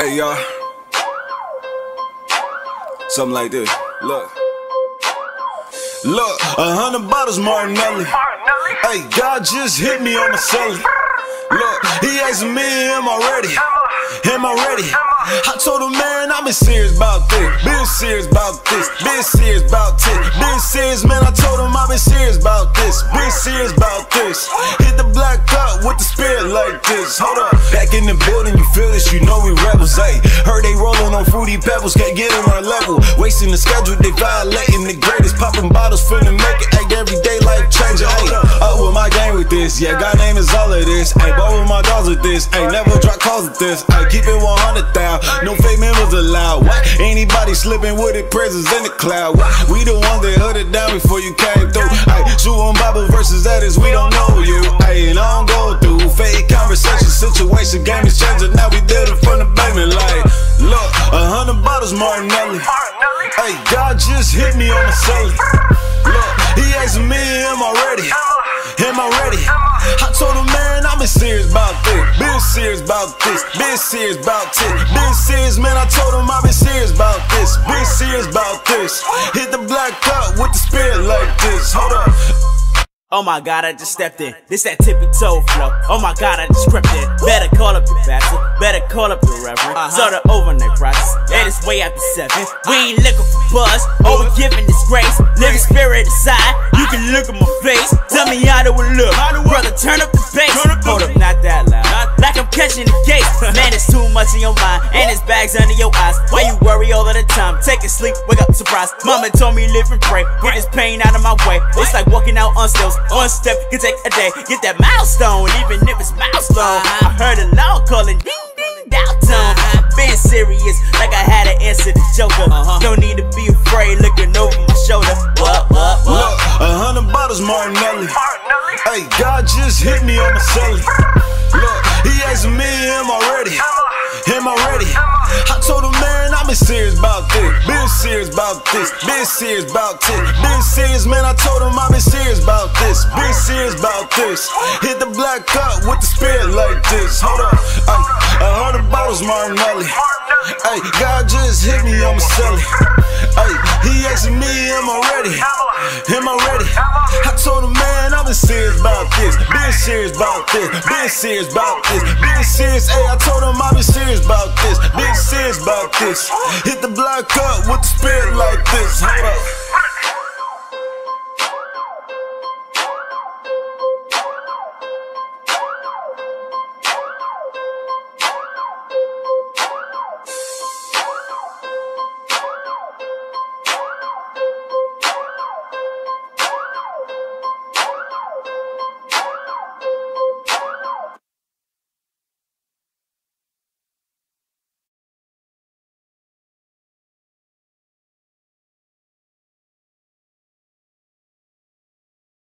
Hey y'all, something like this. Look, look, a hundred bottles Martinelli. Hey, God just hit me on the celly. Look, he asked me, am I ready? Am I ready? I told him, man, I've been serious about this. Been serious about this. Been serious about this. Been serious, Hold up. Back in the building, you feel this, you know we rebels. Hey, heard they rolling on fruity pebbles, can't get on our level. Wasting the schedule, they violating the greatest. Popping bottles, finna make it. Act every day life changing. Hey, up with my game with this. Yeah, God name is all of this. Hey, ball with my dogs with this. Hey, never drop calls with this. Hey, keep it 100,000. No fake members allowed. Why anybody slipping with it? Presents in the cloud. Why? We the ones that held it down before you came through. Ay, shooting Bible verses that is we don't know you. Ay, and I don't go through fake conversation, situation, game is changing. Now we did it from the basement. Like, look, a hundred bottles Martinelli. Hey, God just hit me on the celly. Look, he asked me, am I ready? Am I ready? I told him, man, I've been serious about this. Been serious about this. Been serious about this. Been serious, man. I told him I've been serious about this. Been serious about this. Hit the black cup with the spirit like this. Hold up. Oh my god, I just stepped in. This that tippy toe flow. Oh my god, I just crept in. Better call up your pastor. Better call up your reverend. Uh-huh. So the overnight process. And it's way after seven. We ain't looking for buzz. Oh, we giving this grace. Living spirit aside. You can look at my face. Tell me how do it look. Brother, turn up the bass. Hold up, not that loud. Like catching the gate. Man, it's too much in your mind. And it's bags under your eyes. Why you worry all of the time? Take a sleep, wake up surprised. Mama told me live and pray. Get this pain out of my way. It's like walking out on stills. One step can take a day. Get that milestone, even if it's milestone. I heard a law calling ding ding downtown. Been serious, like I had to answer the joker. Uh-huh. No need to be afraid, looking over my shoulder. What, what, what? A hundred bottles Martinelli. Serious about this. Been serious about this. Been serious, man. I told him I've been serious about this. Been serious about this. Hit the black cup with the spirit like this. Hold up. Ay, a hundred bottles Martinelli. Hey, God just hit me. Hey, he asked me, am I ready? Am I ready? I told him, man, I've been serious about this. Been serious about this. Been serious about this. Been serious. Hey, I told him I've been serious about this. Hit the black cup with the spirit